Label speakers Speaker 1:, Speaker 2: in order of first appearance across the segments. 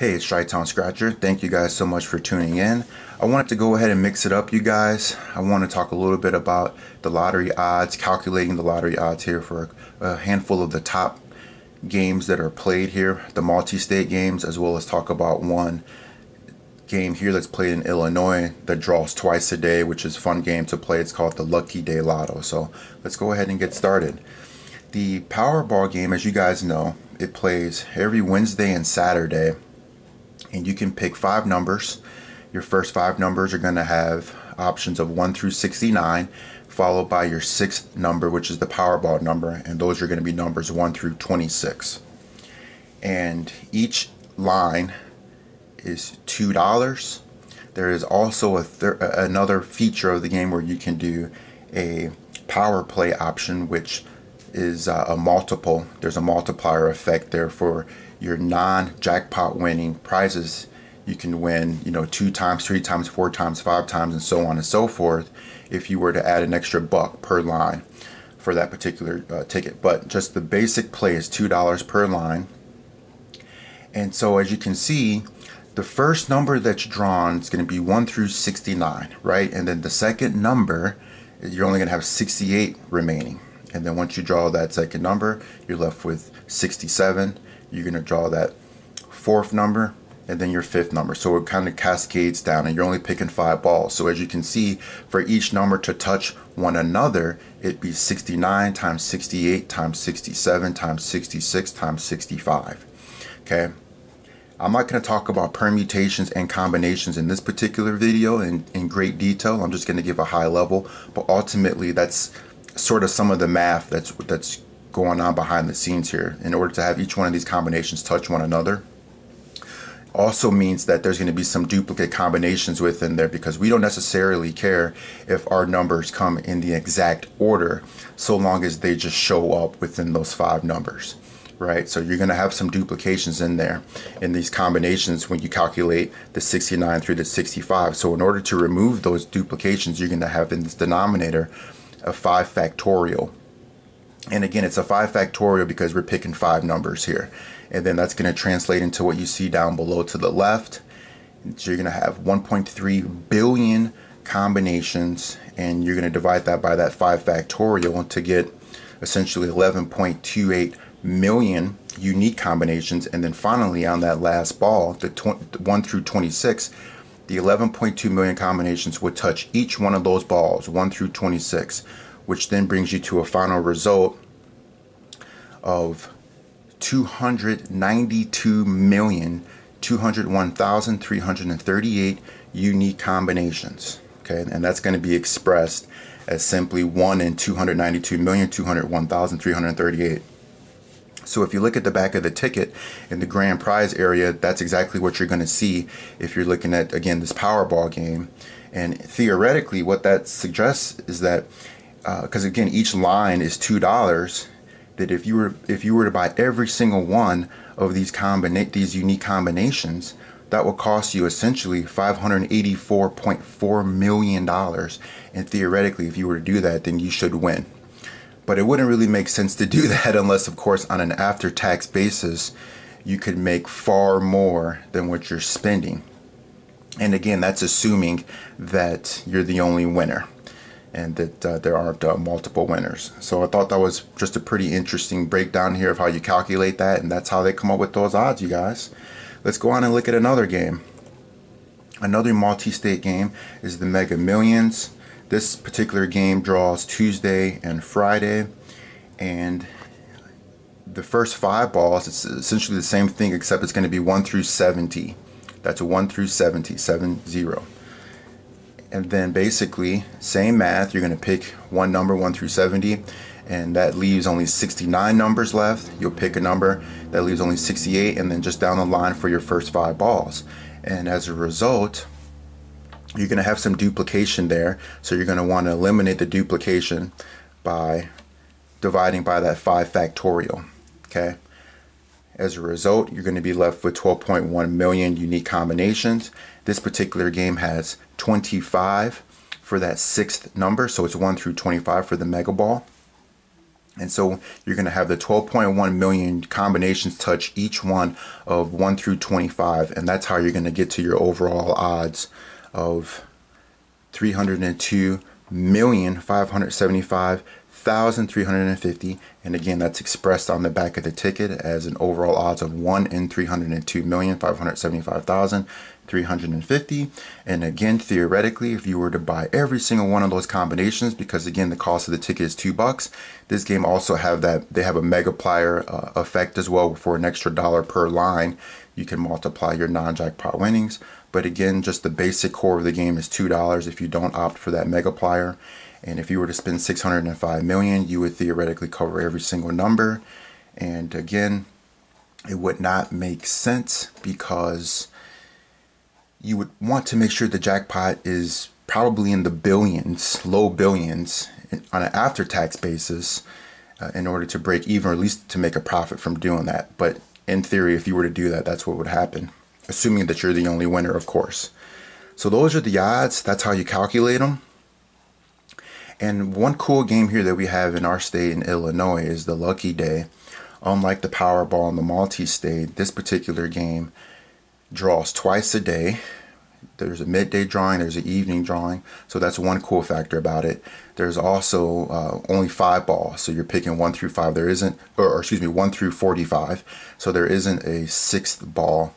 Speaker 1: Hey, it's Chi-Town Scratcher. Thank you guys so much for tuning in. I wanted to go ahead and mix it up, you guys. I want to talk a little bit about the lottery odds, calculating the lottery odds here for a handful of the top games that are played here, the multi-state games, as well as talk about one game here that's played in Illinois that draws twice a day, which is a fun game to play. It's called the Lucky Day Lotto. So let's go ahead and get started. The Powerball game, as you guys know, it plays every Wednesday and Saturday and you can pick five numbers. Your first five numbers are going to have options of 1 through 69, followed by your sixth number, which is the Powerball number, and those are going to be numbers 1 through 26. And each line is $2. There is also a another feature of the game where you can do a power play option, which is uh, a multiple. There's a multiplier effect there for your non-jackpot winning prizes you can win you know two times three times four times five times and so on and so forth if you were to add an extra buck per line for that particular uh, ticket. But just the basic play is two dollars per line. And so as you can see the first number that's drawn is going to be 1 through 69 right? And then the second number you're only going to have 68 remaining. And then once you draw that second number you're left with 67 you're going to draw that fourth number and then your fifth number. So it kind of cascades down and you're only picking five balls. So as you can see, for each number to touch one another, it'd be 69 times 68 times 67 times 66 times 65. Okay. I'm not going to talk about permutations and combinations in this particular video in, in great detail. I'm just going to give a high level, but ultimately that's sort of some of the math that's that's going on behind the scenes here in order to have each one of these combinations touch one another. Also means that there's going to be some duplicate combinations within there because we don't necessarily care if our numbers come in the exact order so long as they just show up within those five numbers right? So you're going to have some duplications in there in these combinations when you calculate the 69 through the 65 so in order to remove those duplications you're going to have in this denominator a 5 factorial and again, it's a 5 factorial because we're picking five numbers here. And then that's going to translate into what you see down below to the left. So you're going to have 1.3 billion combinations and you're going to divide that by that 5 factorial to get essentially 11.28 million unique combinations and then finally on that last ball the 1 through 26 the 11.2 million combinations would touch each one of those balls 1 through 26 which then brings you to a final result of 292 million 201,338 unique combinations. Okay, and that's going to be expressed as simply 1 in 292 million 201,338. So if you look at the back of the ticket in the grand prize area, that's exactly what you're going to see if you're looking at, again, this Powerball game. And theoretically, what that suggests is that because uh, again each line is two dollars that if you were if you were to buy every single one of these combina- these unique combinations that will cost you essentially 584.4 million dollars. And theoretically if you were to do that then you should win. But it wouldn't really make sense to do that unless of course on an after tax basis you could make far more than what you're spending. And again that's assuming that you're the only winner and that uh, there aren't uh, multiple winners. So I thought that was just a pretty interesting breakdown here of how you calculate that, and that's how they come up with those odds, you guys. Let's go on and look at another game. Another multi-state game is the Mega Millions. This particular game draws Tuesday and Friday, and the first five balls, it's essentially the same thing except it's going to be 1 through 70. That's a 1 through 70, 7 0 and then basically same math you're going to pick one number 1 through 70 and that leaves only 69 numbers left. You'll pick a number that leaves only 68 and then just down the line for your first five balls. And as a result you're going to have some duplication there. So you're going to want to eliminate the duplication by dividing by that 5 factorial okay? As a result, you're going to be left with 12.1 million unique combinations. This particular game has 25 for that sixth number, so it's 1 through 25 for the Mega Ball. And so you're going to have the 12.1 million combinations touch each one of 1 through 25. And that's how you're going to get to your overall odds of 302 million 575 1,350 and again that's expressed on the back of the ticket as an overall odds of 1 in 302,575,350 and again theoretically if you were to buy every single one of those combinations because again the cost of the ticket is 2 bucks this game also have that they have a megaplier uh, effect as well for an extra dollar per line. You can multiply your non-jackpot winnings. But again just the basic core of the game is $2 if you don't opt for that megaplier and if you were to spend 605 million, you would theoretically cover every single number. And again, it would not make sense because you would want to make sure the jackpot is probably in the billions, low billions on an after tax basis uh, in order to break even or at least to make a profit from doing that. But in theory, if you were to do that, that's what would happen, assuming that you're the only winner, of course. So those are the odds. That's how you calculate them. And one cool game here that we have in our state in Illinois is the Lucky Day. Unlike the Powerball and the multi-state, this particular game draws twice a day. There's a midday drawing, there's an evening drawing, so that's one cool factor about it. There's also uh, only five balls, so you're picking one through five. There isn't, or, or excuse me, one through 45, so there isn't a sixth ball.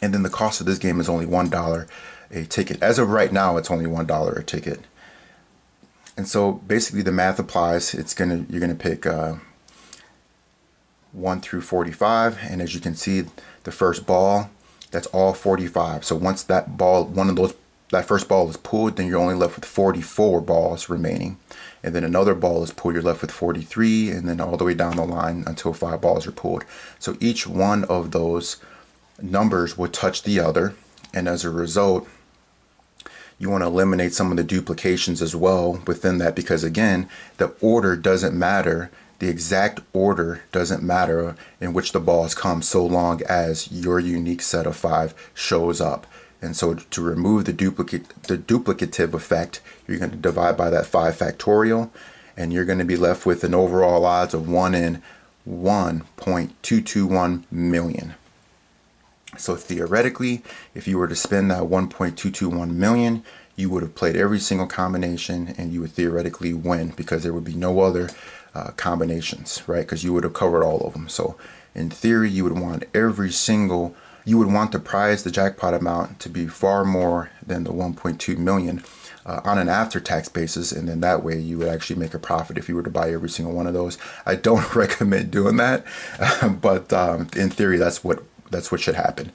Speaker 1: And then the cost of this game is only one dollar a ticket. As of right now, it's only one dollar a ticket. And so basically the math applies. It's gonna you're gonna pick uh, 1 through 45 and as you can see the first ball that's all 45 so once that ball one of those that first ball is pulled then you're only left with 44 balls remaining. And then another ball is pulled you're left with 43 and then all the way down the line until five balls are pulled. So each one of those numbers would touch the other. And as a result you want to eliminate some of the duplications as well within that because again the order doesn't matter. The exact order doesn't matter in which the balls come so long as your unique set of five shows up. And so to remove the duplicate the duplicative effect you're going to divide by that 5 factorial and you're going to be left with an overall odds of 1 in 1.221 million so theoretically, if you were to spend that 1.221 million, you would have played every single combination and you would theoretically win because there would be no other uh, combinations, right? Because you would have covered all of them. So in theory, you would want every single, you would want the prize, the jackpot amount to be far more than the 1.2 million uh, on an after-tax basis, and then that way you would actually make a profit if you were to buy every single one of those. I don't recommend doing that, but um, in theory, that's what that's what should happen.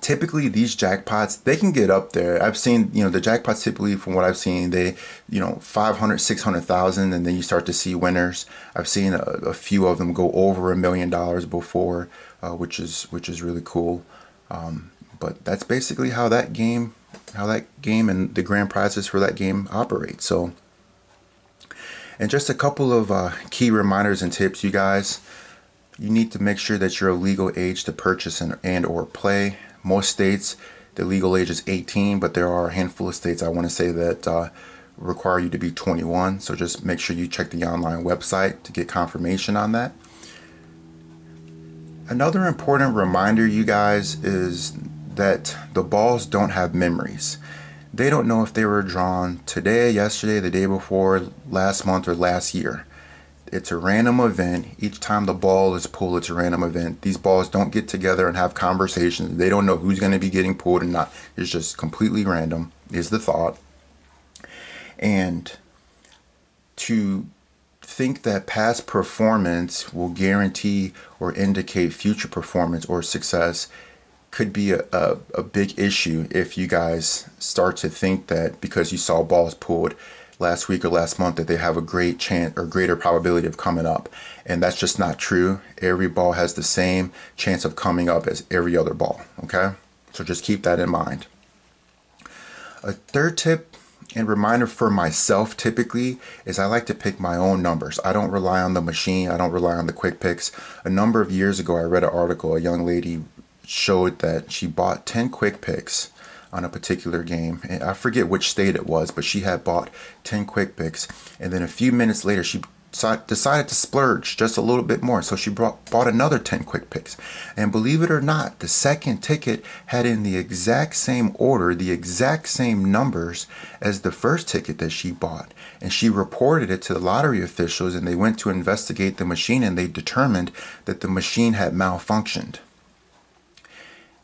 Speaker 1: Typically, these jackpots they can get up there. I've seen you know the jackpots typically from what I've seen they you know 500, 600,000 and then you start to see winners. I've seen a, a few of them go over a million dollars before, uh, which is which is really cool. Um, but that's basically how that game how that game and the grand prizes for that game operate. So, and just a couple of uh, key reminders and tips, you guys you need to make sure that you're of legal age to purchase and, and or play. Most states, the legal age is 18, but there are a handful of states I want to say that uh, require you to be 21. So just make sure you check the online website to get confirmation on that. Another important reminder, you guys, is that the balls don't have memories. They don't know if they were drawn today, yesterday, the day before, last month, or last year. It's a random event. Each time the ball is pulled, it's a random event. These balls don't get together and have conversations. They don't know who's going to be getting pulled and not. It's just completely random, is the thought. And to think that past performance will guarantee or indicate future performance or success could be a, a, a, big issue if you guys start to think that because you saw balls pulled last week or last month that they have a great chance or greater probability of coming up. And that's just not true. Every ball has the same chance of coming up as every other ball. Okay? So just keep that in mind. A third tip and reminder for myself typically is I like to pick my own numbers. I don't rely on the machine. I don't rely on the quick picks. A number of years ago, I read an article. A young lady showed that she bought 10 quick picks on a particular game. And I forget which state it was, but she had bought 10 quick picks. And then a few minutes later, she decided to splurge just a little bit more. So she brought, bought another 10 quick picks. And believe it or not, the second ticket had in the exact same order, the exact same numbers as the first ticket that she bought. And she reported it to the lottery officials and they went to investigate the machine and they determined that the machine had malfunctioned.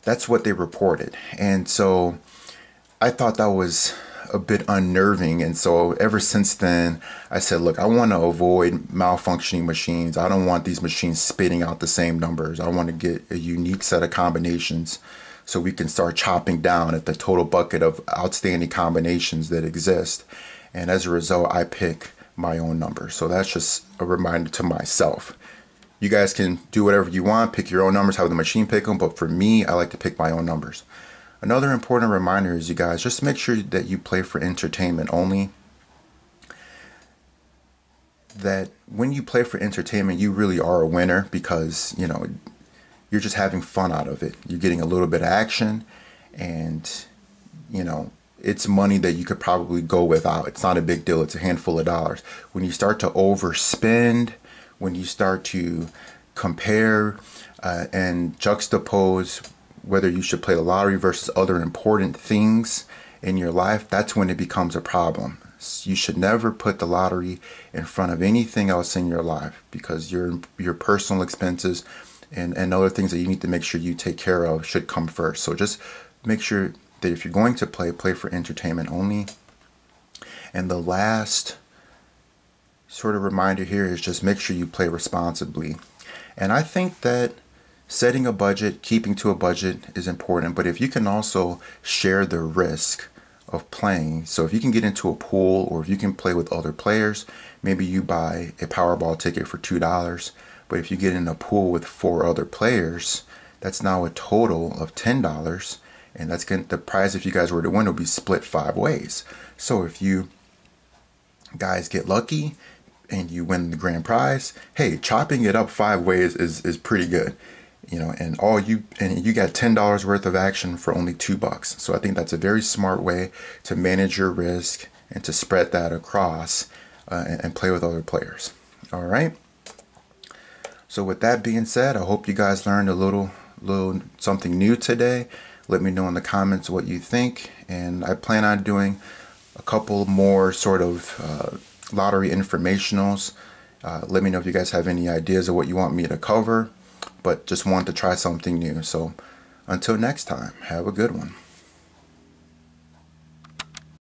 Speaker 1: That's what they reported. And so I thought that was a bit unnerving. And so ever since then, I said, look, I want to avoid malfunctioning machines. I don't want these machines spitting out the same numbers. I want to get a unique set of combinations so we can start chopping down at the total bucket of outstanding combinations that exist. And as a result, I pick my own numbers. So that's just a reminder to myself. You guys can do whatever you want, pick your own numbers, have the machine pick them, but for me, I like to pick my own numbers. Another important reminder is you guys just make sure that you play for entertainment only. That when you play for entertainment, you really are a winner because, you know, you're just having fun out of it. You're getting a little bit of action and, you know, it's money that you could probably go without. It's not a big deal. It's a handful of dollars. When you start to overspend, when you start to compare uh, and juxtapose whether you should play the lottery versus other important things in your life, that's when it becomes a problem. You should never put the lottery in front of anything else in your life because your your personal expenses and, and other things that you need to make sure you take care of should come first. So just make sure that if you're going to play, play for entertainment only. And the last sort of reminder here is just make sure you play responsibly. And I think that setting a budget, keeping to a budget is important, but if you can also share the risk of playing, so if you can get into a pool or if you can play with other players, maybe you buy a Powerball ticket for $2, but if you get in a pool with four other players, that's now a total of $10 and that's going the prize if you guys were to win will be split five ways. So if you guys get lucky and you win the grand prize, hey, chopping it up five ways is is pretty good you know and all you and you got ten dollars worth of action for only two bucks. So i think that's a very smart way to manage your risk and to spread that across uh, and, and play with other players. All right. So with that being said i hope you guys learned a little little something new today. Let me know in the comments what you think and i plan on doing a couple more sort of uh, lottery informationals uh, let me know if you guys have any ideas of what you want me to cover but just want to try something new. So until next time, have a good one.